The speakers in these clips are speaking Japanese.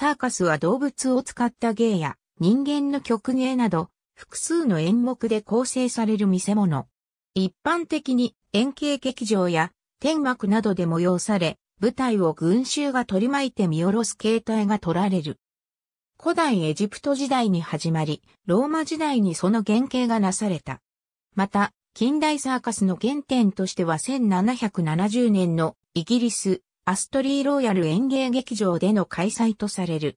サーカスは動物を使った芸や人間の曲芸など複数の演目で構成される見せ物。一般的に円形劇場や天幕などで催され、舞台を群衆が取り巻いて見下ろす形態が取られる。古代エジプト時代に始まり、ローマ時代にその原型がなされた。また、近代サーカスの原点としては1770年のイギリス、アストリーローヤル演芸劇場での開催とされる。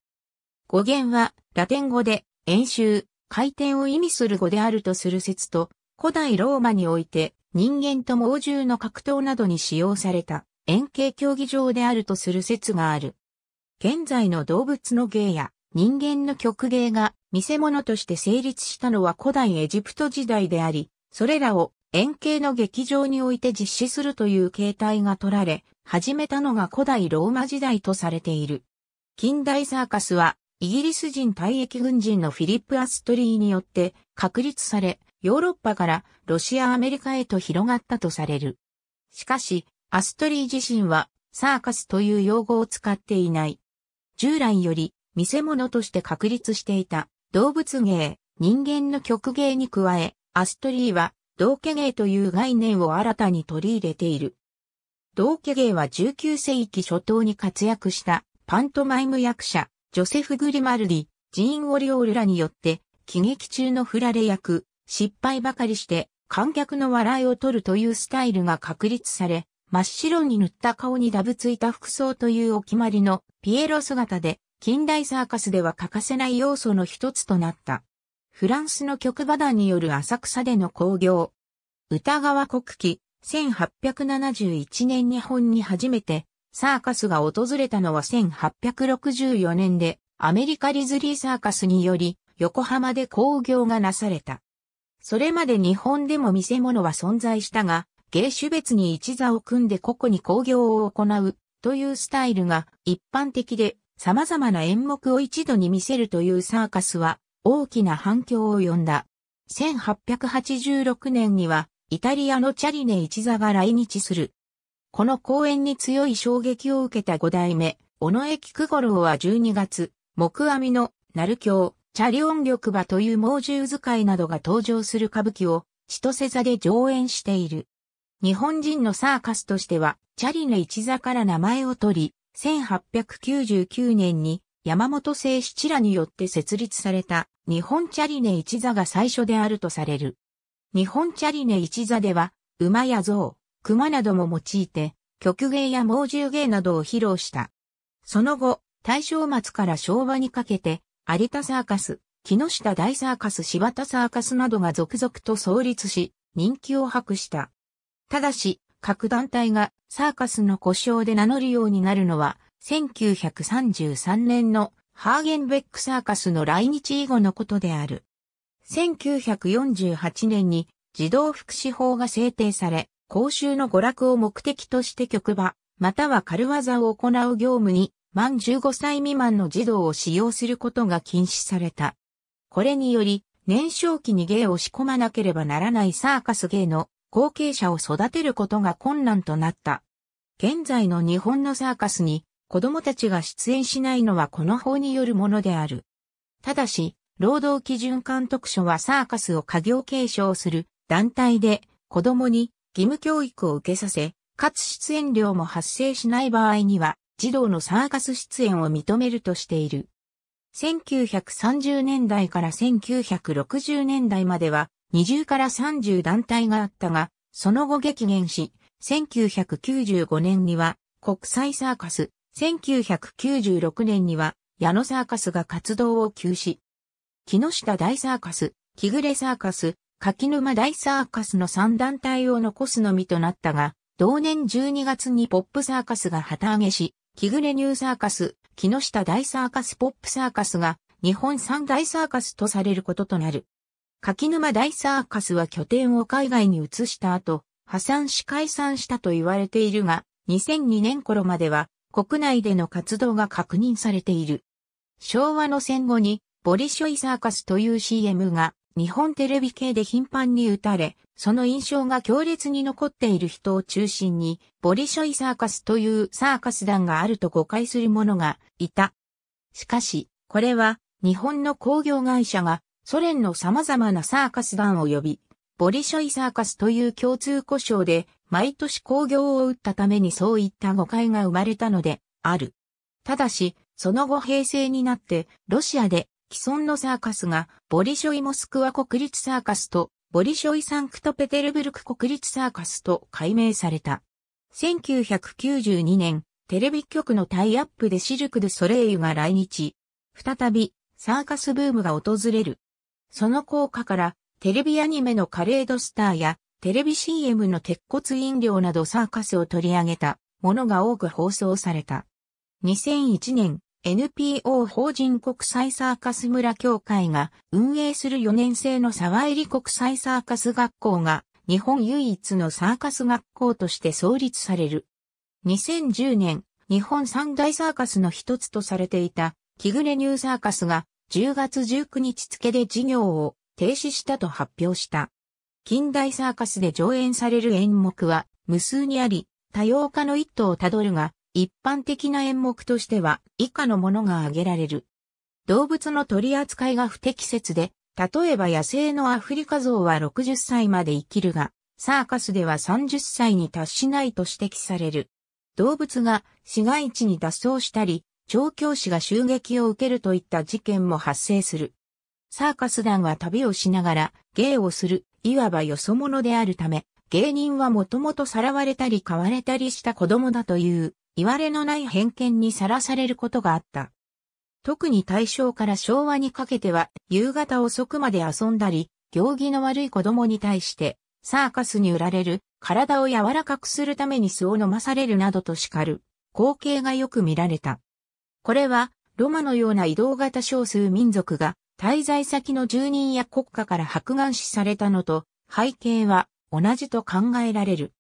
語源は、ラテン語で、演習、回転を意味する語であるとする説と、古代ローマにおいて、人間と猛獣の格闘などに使用された、円形競技場であるとする説がある。現在の動物の芸や人間の曲芸が見せ物として成立したのは古代エジプト時代であり、それらを円形の劇場において実施するという形態が取られ、始めたのが古代ローマ時代とされている。近代サーカスは、イギリス人退役軍人のフィリップ・アストリーによって確立され、ヨーロッパからロシア・アメリカへと広がったとされる。しかし、アストリー自身はサーカスという用語を使っていない。従来より見せ物として確立していた動物芸、人間の曲芸に加え、アストリーは道家芸という概念を新たに取り入れている。道家芸は19世紀初頭に活躍したパントマイム役者、ジョセフ・グリマルディ、ジーン・オリオールらによって、喜劇中の振られ役、失敗ばかりして観客の笑いを取るというスタイルが確立され、真っ白に塗った顔にダブついた服装というお決まりのピエロ姿で、近代サーカスでは欠かせない要素の一つとなった。フランスの曲馬団による浅草での興行。歌川国旗、1871年日本に初めてサーカスが訪れたのは1864年でアメリカリズリーサーカスにより横浜で興行がなされた。それまで日本でも見せ物は存在したが、芸種別に一座を組んで個々に興行を行うというスタイルが一般的で様々な演目を一度に見せるというサーカスは大きな反響を呼んだ。1886年にはイタリアのチャリネ一座が来日する。この公演に強い衝撃を受けた五代目、小野駅九五郎は12月、木阿弥の、鳴京、チャリ音力馬という猛獣使いなどが登場する歌舞伎を、千歳座で上演している。日本人のサーカスとしては、チャリネ一座から名前を取り、1899年に山本清七らによって設立された日本チャリネ一座が最初であるとされる。日本チャリネ一座では、馬や象、熊なども用いて、曲芸や猛獣芸などを披露した。その後、大正末から昭和にかけて、有田サーカス、木下大サーカス柴田サーカスなどが続々と創立し、人気を博した。ただし、各団体がサーカスの故障で名乗るようになるのは、1933年のハーゲンベックサーカスの来日以後のことである。1948年に児童福祉法が制定され、公衆の娯楽を目的として局場、または軽技を行う業務に満15歳未満の児童を使用することが禁止された。これにより、年少期に芸を仕込まなければならないサーカス芸の後継者を育てることが困難となった。現在の日本のサーカスに子供たちが出演しないのはこの法によるものである。ただし、労働基準監督署はサーカスを家業継承する団体で子供に義務教育を受けさせ、かつ出演料も発生しない場合には児童のサーカス出演を認めるとしている。1930年代から1960年代までは20から30団体があったが、その後激減し、1995年には国際サーカス、1996年には矢野サーカスが活動を休止。木下大サーカス、木暮サーカス、柿沼大サーカスの3団体を残すのみとなったが、同年12月にポップサーカスが旗揚げし、木暮ニューサーカス、木下大サーカスポップサーカスが日本三大サーカスとされることとなる。柿沼大サーカスは拠点を海外に移した後、破産し解散したと言われているが、2002年頃までは国内での活動が確認されている。昭和の戦後にボリショイサーカスという CM が日本テレビ系で頻繁に打たれ、その印象が強烈に残っている人を中心に、ボリショイサーカスというサーカス団があると誤解する者がいた。しかし、これは日本の工業会社がソ連の様々なサーカス団を呼び、ボリショイサーカスという共通故障で毎年工業を打ったためにそういった誤解が生まれたのである。ただし、その後平成になってロシアで既存のサーカスがボリショイモスクワ国立サーカスとボリショイサンクトペテルブルク国立サーカスと改名された。1992年、テレビ局のタイアップでシルク・ドゥ・ソレイユが来日。再び、サーカスブームが訪れる。その効果から、テレビアニメのカレードスターや、テレビ CM の鉄骨飲料などサーカスを取り上げたものが多く放送された。2001年、NPO 法人国際サーカス村協会が運営する4年生の沢入国際サーカス学校が日本唯一のサーカス学校として創立される。2010年、日本三大サーカスの一つとされていたキグレニューサーカスが10月19日付で事業を停止したと発表した。近代サーカスで上演される演目は無数にあり、多様化の一途をたどるが、一般的な演目としては以下のものが挙げられる。動物の取り扱いが不適切で、例えば野生のアフリカゾウは60歳まで生きるが、サーカスでは30歳に達しないと指摘される。動物が市街地に脱走したり、調教師が襲撃を受けるといった事件も発生する。サーカス団は旅をしながら芸をする、いわばよそ者であるため、芸人はもともとさらわれたり買われたりした子供だという、言われのない偏見にさらされることがあった。特に大正から昭和にかけては、夕方遅くまで遊んだり、行儀の悪い子供に対して、サーカスに売られる、体を柔らかくするために酢を飲まされるなどと叱る、光景がよく見られた。これは、ロマのような移動型少数民族が、滞在先の住人や国家から白眼視されたのと、背景は同じと考えられる。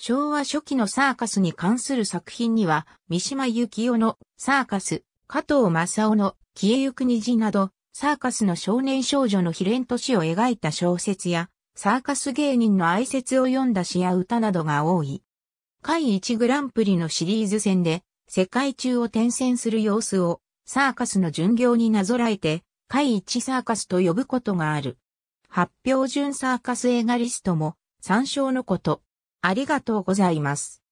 昭和初期のサーカスに関する作品には、三島由紀夫のサーカス、加藤正夫の消えゆく虹など、サーカスの少年少女の悲恋都市を描いた小説や、サーカス芸人の哀説を読んだ詩や歌などが多い。海一グランプリのシリーズ戦で、世界中を転戦する様子を、サーカスの巡業になぞらえて、海一サーカスと呼ぶことがある。発表順サーカス映画リストも、参照のこと。ありがとうございます。